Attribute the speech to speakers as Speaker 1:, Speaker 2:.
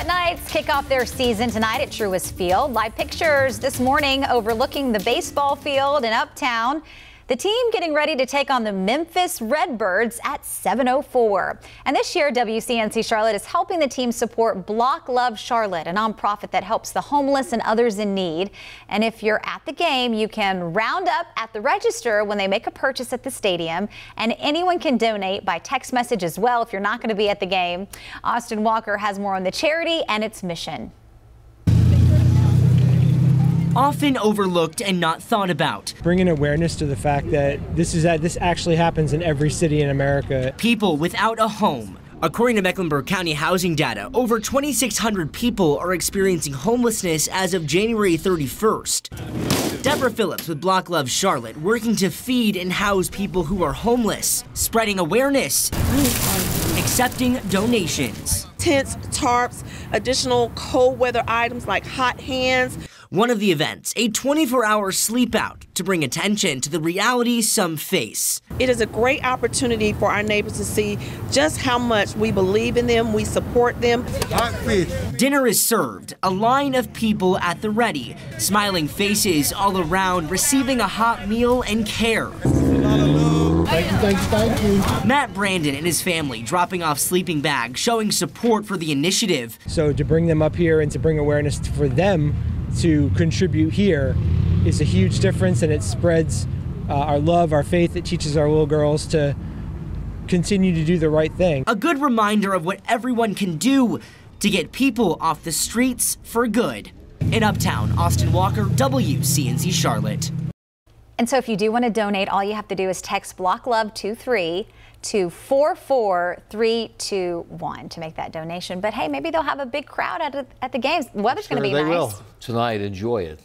Speaker 1: Charlotte Knights kick off their season tonight at Truist Field. Live pictures this morning overlooking the baseball field in Uptown. The team getting ready to take on the Memphis Redbirds at 7:04. And this year, WCNC Charlotte is helping the team support Block Love Charlotte, a nonprofit that helps the homeless and others in need. And if you're at the game, you can round up at the register when they make a purchase at the stadium. And anyone can donate by text message as well if you're not going to be at the game. Austin Walker has more on the charity and its mission
Speaker 2: often overlooked and not thought about.
Speaker 3: Bringing awareness to the fact that this is that this actually happens in every city in America.
Speaker 2: People without a home. According to Mecklenburg County housing data, over 2,600 people are experiencing homelessness as of January 31st. Deborah Phillips with Block Love Charlotte working to feed and house people who are homeless, spreading awareness, accepting donations.
Speaker 4: Tents, tarps, additional cold weather items like hot hands,
Speaker 2: one of the events, a 24 hour sleep out to bring attention to the reality some face.
Speaker 4: It is a great opportunity for our neighbors to see just how much we believe in them, we support them.
Speaker 2: Dinner is served, a line of people at the ready, smiling faces all around, receiving a hot meal and care.
Speaker 3: Thank you, thank you, thank you.
Speaker 2: Matt Brandon and his family dropping off sleeping bags, showing support for the initiative.
Speaker 3: So to bring them up here and to bring awareness for them to contribute here is a huge difference and it spreads uh, our love, our faith. It teaches our little girls to continue to do the right thing.
Speaker 2: A good reminder of what everyone can do to get people off the streets for good. In Uptown, Austin Walker, WCNC Charlotte.
Speaker 1: And so if you do want to donate, all you have to do is text BlockLove23 to 44321 to make that donation. But hey, maybe they'll have a big crowd at, at the games. The weather's
Speaker 5: sure
Speaker 1: going to be
Speaker 5: they
Speaker 1: nice.
Speaker 5: will tonight. Enjoy it.